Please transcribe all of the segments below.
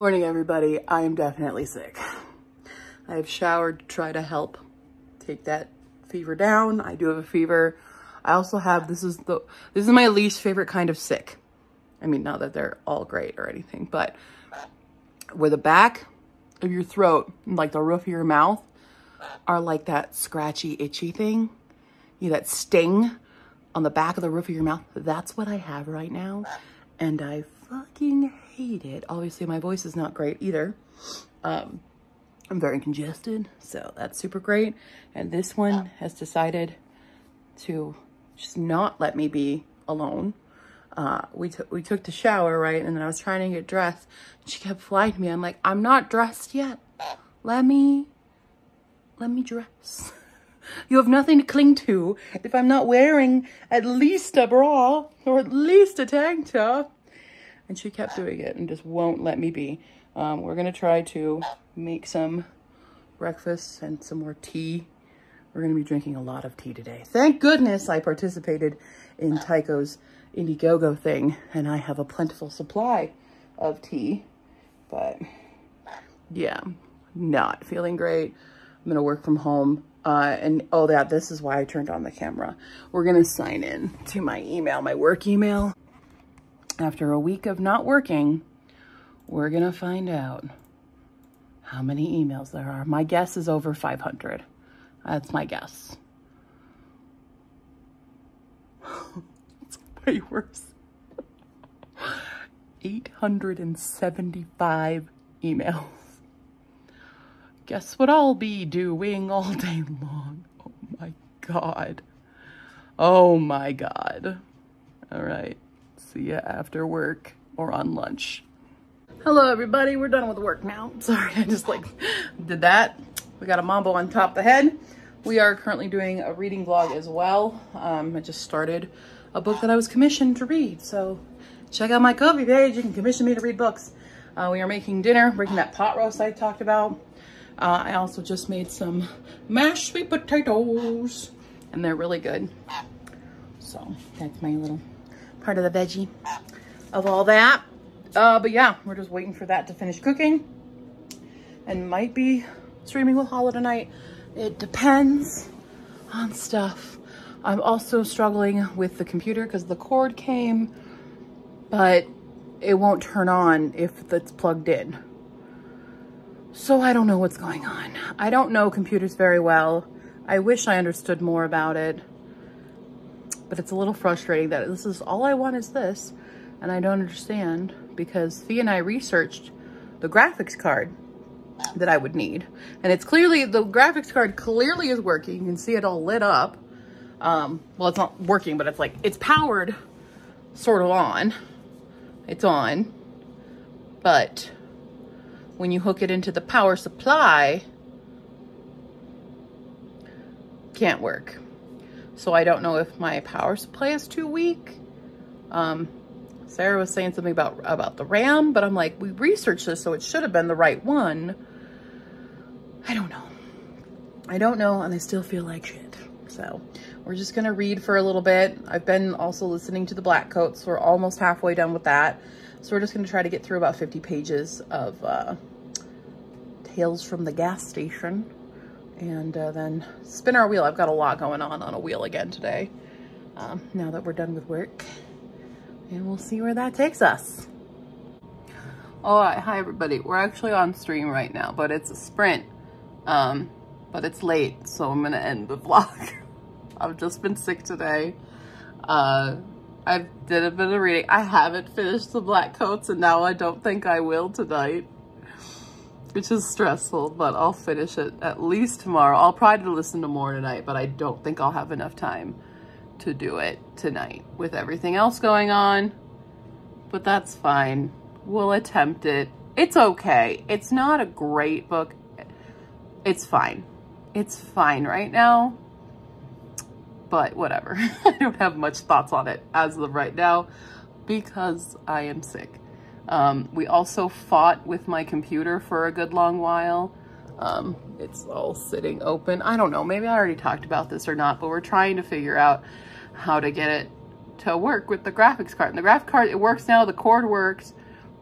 Morning, everybody. I am definitely sick. I have showered to try to help take that fever down. I do have a fever. I also have, this is the, this is my least favorite kind of sick. I mean, not that they're all great or anything, but where the back of your throat, like the roof of your mouth, are like that scratchy, itchy thing. You know, that sting on the back of the roof of your mouth. That's what I have right now. And I fucking hate it. Obviously, my voice is not great either. Um, I'm very congested, so that's super great. And this one has decided to just not let me be alone. Uh, we, took we took the shower, right? And then I was trying to get dressed. She kept flying to me. I'm like, I'm not dressed yet. Let me, let me dress. you have nothing to cling to if I'm not wearing at least a bra or at least a tank top and she kept doing it and just won't let me be. Um, we're gonna try to make some breakfast and some more tea. We're gonna be drinking a lot of tea today. Thank goodness I participated in Tycho's Indiegogo thing and I have a plentiful supply of tea, but yeah, not feeling great. I'm gonna work from home. Uh, and oh, that this is why I turned on the camera. We're gonna sign in to my email, my work email after a week of not working, we're going to find out how many emails there are. My guess is over 500. That's my guess. it's way worse. 875 emails. Guess what I'll be doing all day long? Oh my God. Oh my God. All right. See ya after work or on lunch. Hello everybody, we're done with work now. Sorry, I just like did that. We got a mambo on top of the head. We are currently doing a reading vlog as well. Um, I just started a book that I was commissioned to read. So check out my Ko-fi page. You can commission me to read books. Uh, we are making dinner, making that pot roast I talked about. Uh, I also just made some mashed sweet potatoes and they're really good. So that's my little part of the veggie of all that. Uh, but yeah, we're just waiting for that to finish cooking and might be streaming with Hala tonight. It depends on stuff. I'm also struggling with the computer because the cord came, but it won't turn on if it's plugged in. So I don't know what's going on. I don't know computers very well. I wish I understood more about it but it's a little frustrating that this is all I want is this and I don't understand because Fee and I researched the graphics card that I would need and it's clearly the graphics card clearly is working. You can see it all lit up. Um, well it's not working but it's like it's powered sort of on. It's on. But when you hook it into the power supply can't work so I don't know if my power supply is too weak. Um, Sarah was saying something about, about the RAM, but I'm like, we researched this, so it should have been the right one. I don't know. I don't know, and I still feel like shit. So we're just gonna read for a little bit. I've been also listening to the Black Coats. So we're almost halfway done with that. So we're just gonna try to get through about 50 pages of uh, Tales from the Gas Station and uh, then spin our wheel. I've got a lot going on on a wheel again today um, now that we're done with work and we'll see where that takes us. All right, hi everybody. We're actually on stream right now, but it's a sprint, um, but it's late, so I'm gonna end the vlog. I've just been sick today. Uh, I did a bit of reading. I haven't finished the black coats and now I don't think I will tonight which is stressful, but I'll finish it at least tomorrow. I'll probably listen to more tonight, but I don't think I'll have enough time to do it tonight with everything else going on. But that's fine. We'll attempt it. It's okay. It's not a great book. It's fine. It's fine right now. But whatever. I don't have much thoughts on it as of right now because I am sick. Um, we also fought with my computer for a good long while. Um, it's all sitting open. I don't know, maybe I already talked about this or not, but we're trying to figure out how to get it to work with the graphics card. And the graphics card, it works now, the cord works,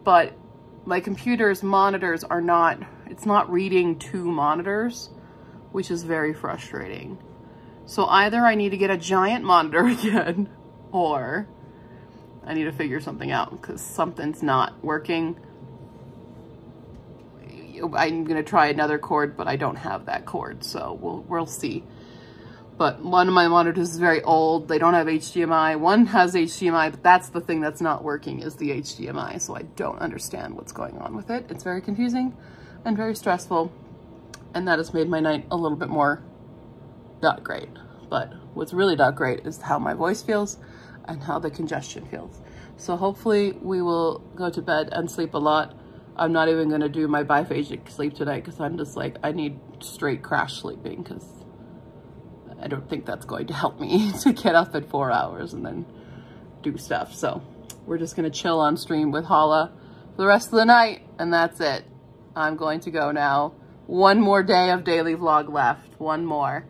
but my computer's monitors are not, it's not reading two monitors, which is very frustrating. So either I need to get a giant monitor again, or I need to figure something out because something's not working. I'm gonna try another cord, but I don't have that cord, so we'll we'll see. But one of my monitors is very old. They don't have HDMI. One has HDMI, but that's the thing that's not working is the HDMI. So I don't understand what's going on with it. It's very confusing and very stressful. And that has made my night a little bit more not great. But what's really not great is how my voice feels and how the congestion feels. So hopefully we will go to bed and sleep a lot. I'm not even gonna do my biphasic sleep tonight because I'm just like, I need straight crash sleeping because I don't think that's going to help me to get up at four hours and then do stuff. So we're just gonna chill on stream with Hala for the rest of the night and that's it. I'm going to go now. One more day of daily vlog left, one more.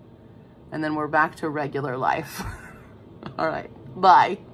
And then we're back to regular life. All right, bye.